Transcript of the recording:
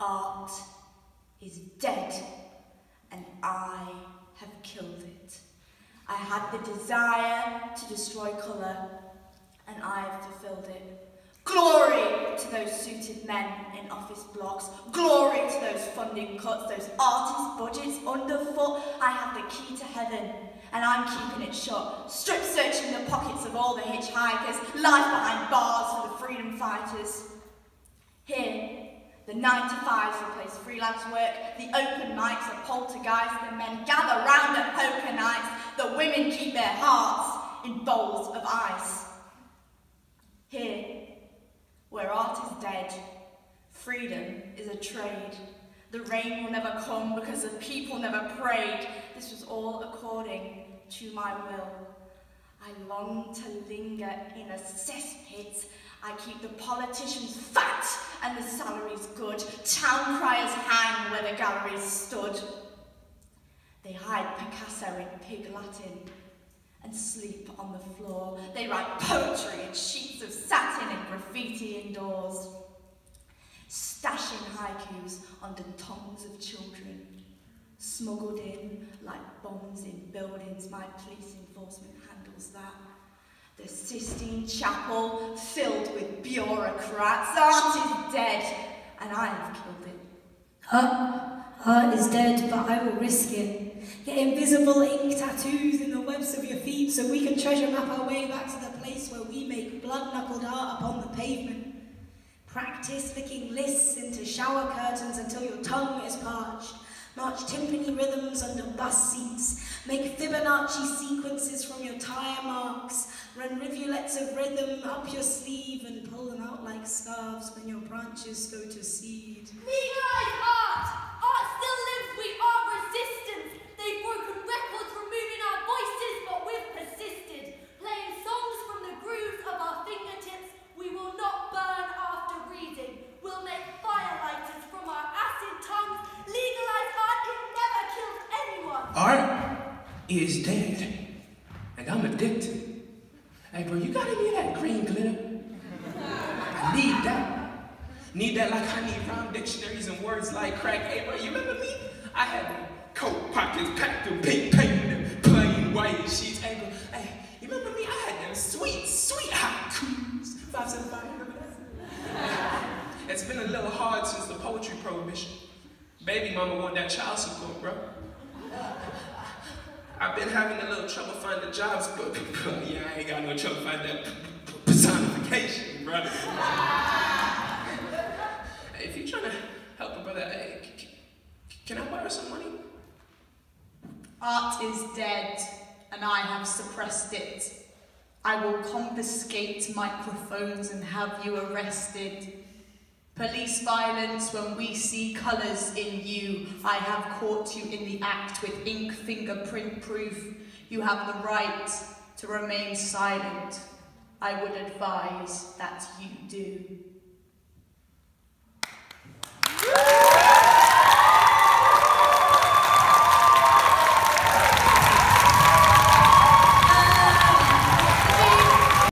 art is dead and I have killed it. I had the desire to destroy colour and I have fulfilled it. Glory to those suited men in office blocks. Glory to those funding cuts, those artist budgets underfoot. I have the key to heaven and I'm keeping it shut. Strip searching the pockets of all the hitchhikers. Life behind bars for the freedom fighters. Here, the 9 to 5s replace freelance work, the open mics are poltergeist, the men gather round at poker nights, the women keep their hearts in bowls of ice. Here, where art is dead, freedom is a trade. The rain will never come because the people never prayed. This was all according to my will. I long to linger in a cesspit I keep the politicians fat and the salary's good. Town criers hang where the galleries stood. They hide Picasso in pig Latin and sleep on the floor. They write poetry in sheets of satin and graffiti indoors. Stashing haikus under tongues of children. Smuggled in like bombs in buildings, my police enforcement handles that. The Sistine Chapel filled with bureaucrats. Art is dead, and I have killed it. Art, is dead, but I will risk it. Get invisible ink tattoos in the webs of your feet so we can treasure map our way back to the place where we make blood-knuckled art upon the pavement. Practice flicking lists into shower curtains until your tongue is parched. March timpani rhythms under bus seats. Make Fibonacci sequences from your tire marks. Run rivulets of rhythm up your sleeve and pull them out like scarves when your branches go to seed. Legalize art! Art still lives, we are resistance. They've broken records, removing our voices, but we've persisted. Playing songs from the grooves of our fingertips, we will not burn after reading. We'll make firelighters from our acid tongues. Legalize art, it never killed anyone. Art is dead, and I'm addicted. Hey, bro, you got any of that green glitter? I need that. Need that like I need rhyme dictionaries and words like crack. Hey, bro, you remember me? I had coat pockets packed with pink paint and plain white sheets. Hey, bro, hey, you remember me? I had them sweet, sweet haikus. 575, remember that? It's been a little hard since the poetry prohibition. Baby mama want that child support, bro. I've been having a little trouble finding jobs, but, yeah, I ain't got no trouble finding that personification, bro. hey, if you're trying to help a brother, hey, can I borrow some money? Art is dead, and I have suppressed it. I will confiscate microphones and have you arrested. Police violence when we see colours in you. I have caught you in the act with ink fingerprint proof. You have the right to remain silent. I would advise that you do.